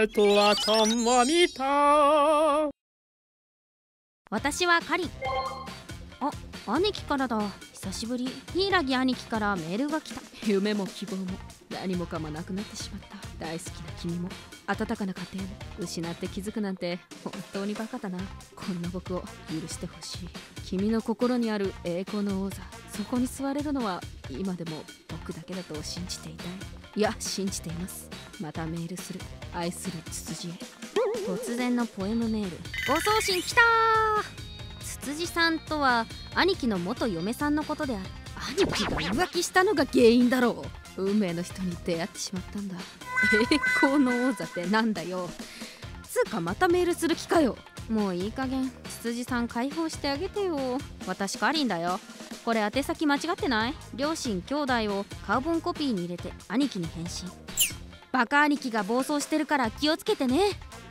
えとはちゃんは見た。私はカリン。あ兄貴からだ。久しぶり。柊兄貴からメールが来た。夢も希望も。何もかもなくなってしまった。大好きな君も。温かな家庭も。失って気づくなんて本当にバカだな。こんな僕を許してほしい。君の心にある栄光の王座。そこに座れるのは今でも僕だけだと信じていたい。いや信じています。またメールする愛するツツジへ。突然のポエムメール。ご送信きたー。ツツジさんとは兄貴の元嫁さんのことである。兄貴が浮気したのが原因だろう。運命の人に出会ってしまったんだ。栄光の王座ってなんだよ。つうかまたメールする気かよもういい加減。ツツジさん解放してあげてよ。私カリンだよ。これ宛先間違ってない？両親兄弟をカーボンコピーに入れて兄貴に返信バカ兄貴が暴走してるから気をつけてね。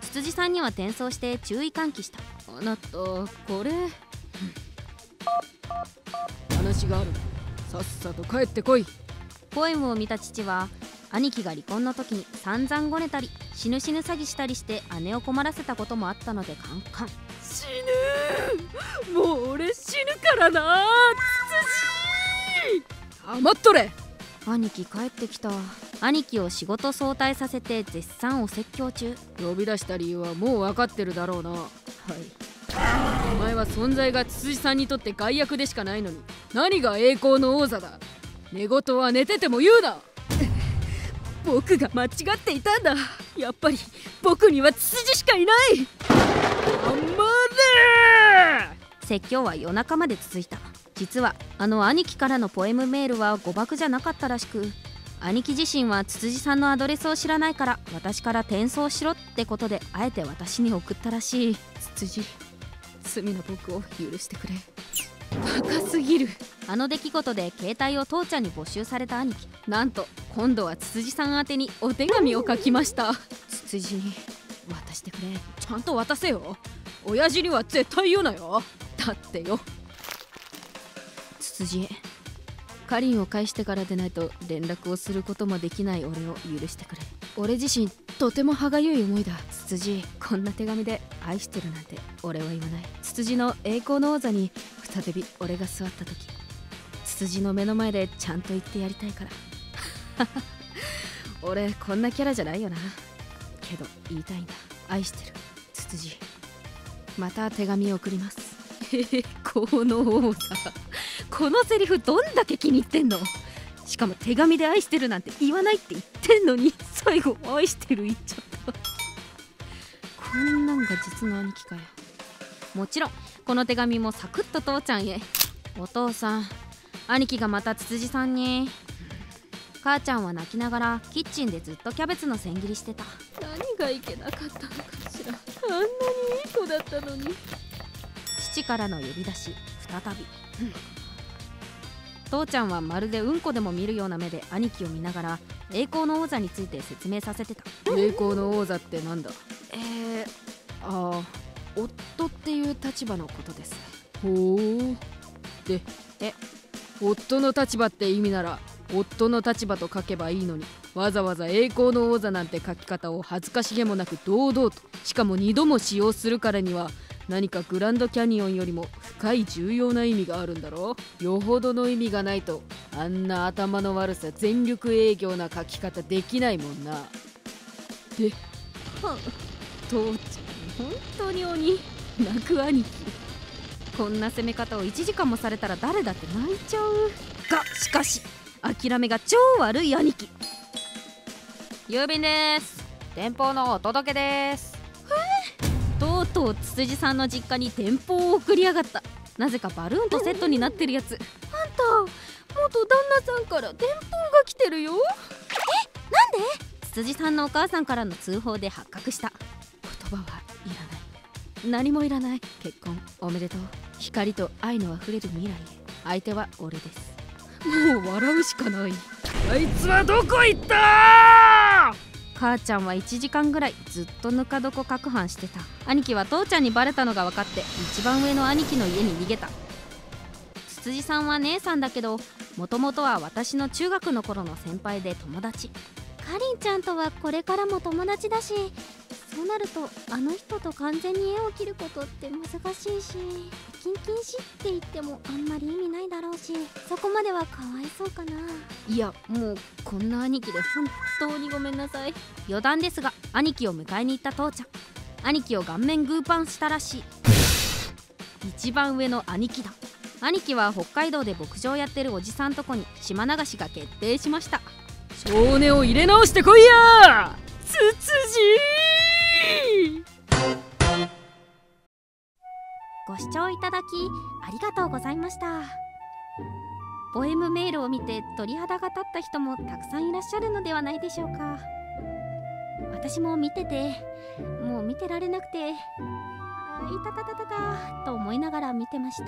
ツツジさんには転送して注意喚起した。あなたこれ。話がある。さっさと帰ってこい。ポエムを見た父は兄貴が離婚の時に散々ごねたり死ぬ死ぬ詐欺したりして姉を困らせたこともあったのでカンカン。死ぬ。もう俺死ぬからな。つつじ黙っとれ。兄貴帰ってきた兄貴を仕事早退させて絶賛お説教中。呼び出した理由はもう分かってるだろうな。はい。お前は存在がつつじさんにとって害悪でしかないのに何が栄光の王座だ。寝言は寝てても言うな。僕が間違っていたんだ。やっぱり僕にはツツジしかいない。頑張れ説教は夜中まで続いた。実はあの兄貴からのポエムメールは誤爆じゃなかったらしく兄貴自身はつつじさんのアドレスを知らないから私から転送しろってことであえて私に送ったらしい。ツツジ罪の僕を許してくれ。バカすぎる。あの出来事で携帯を父ちゃんに没収された兄貴。なんと今度はつつじさん宛てにお手紙を書きました。ツツジに渡してくれ。ちゃんと渡せよ。親父には絶対言うなよ。だってよ。ツツジカリンを返してからでないと連絡をすることもできない俺を許してくれ。俺自身とても歯がゆい思いだ。ツツジこんな手紙で愛してるなんて。俺は言わない。ツツジの栄光の王座に再び俺が座った時。ツツジの目の前でちゃんと言ってやりたいから。俺こんなキャラじゃないよな。けど言いたいんだ。愛してる。ツツジまた手紙を送ります。栄光の王座。このセリフどんだけ気に入ってんの？しかも手紙で愛してるなんて言わないって言ってんのに最後愛してる言っちゃった。こんなんが実の兄貴かよ。もちろんこの手紙もサクッと父ちゃんへ。お父さん兄貴がまたつつじさんに。母ちゃんは泣きながらキッチンでずっとキャベツの千切りしてた。何がいけなかったのかしら。あんなにいい子だったのに。父からの呼び出し再び、父ちゃんはまるでうんこでも見るような目で兄貴を見ながら栄光の王座について説明させてた。栄光の王座ってなんだ？えー、ああ夫っていう立場のことです。ほうでえ？夫の立場って意味なら夫の立場と書けばいいのにわざわざ栄光の王座なんて書き方を恥ずかしげもなく堂々としかも2度も使用するからには何かグランドキャニオンよりも深い重要な意味があるんだろよほどの意味がないとあんな頭の悪さ全力営業な書き方できないもんな。で父ちゃん本当に鬼？泣く兄貴。こんな攻め方を1時間もされたら誰だって泣いちゃう。がしかし諦めが超悪い兄貴。郵便です。電報のお届けですとつつじさんの実家に電報を送りやがった。なぜかバルーンとセットになってるやつ。あんた元旦那さんから電報が来てるよ。えなんで？つつじさんのお母さんからの通報で発覚した。言葉はいらない。何もいらない。結婚おめでとう。光と愛のあふれる未来へ。相手は俺です。もう笑うしかない。あいつはどこ行った？母ちゃんは1時間ぐらいずっとぬか床攪拌してた。兄貴は父ちゃんにバレたのが分かって一番上の兄貴の家に逃げた。つつじさんは姉さんだけどもともとは私の中学の頃の先輩で友達。かりんちゃんとはこれからも友達だしそうなるとあの人と完全に縁を切ることって難しいしキンキン死って言ってもあんまり意味ないだろうしそこまではかわいそうかな。いやもうこんな兄貴で本当にごめんなさい。余談ですが兄貴を迎えに行った父ちゃん。兄貴を顔面グーパンしたらしい。一番上の兄貴だ。兄貴は北海道で牧場やってるおじさんとこに島流しが決定しました。少年を入れ直してこいやつつじ視聴いただきありがとうございました。ポエムメールを見て鳥肌が立った人もたくさんいらっしゃるのではないでしょうか。私も見ててもう見てられなくてあいたたたたたと思いながら見てました。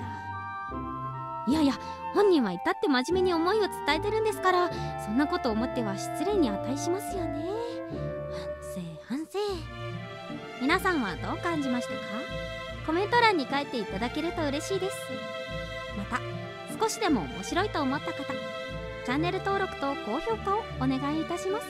いやいや本人は至って真面目に思いを伝えてるんですからそんなこと思っては失礼に値しますよね。反省反省。皆さんはどう感じましたか？コメント欄に書いていただけると嬉しいです。また少しでも面白いと思った方チャンネル登録と高評価をお願いいたします。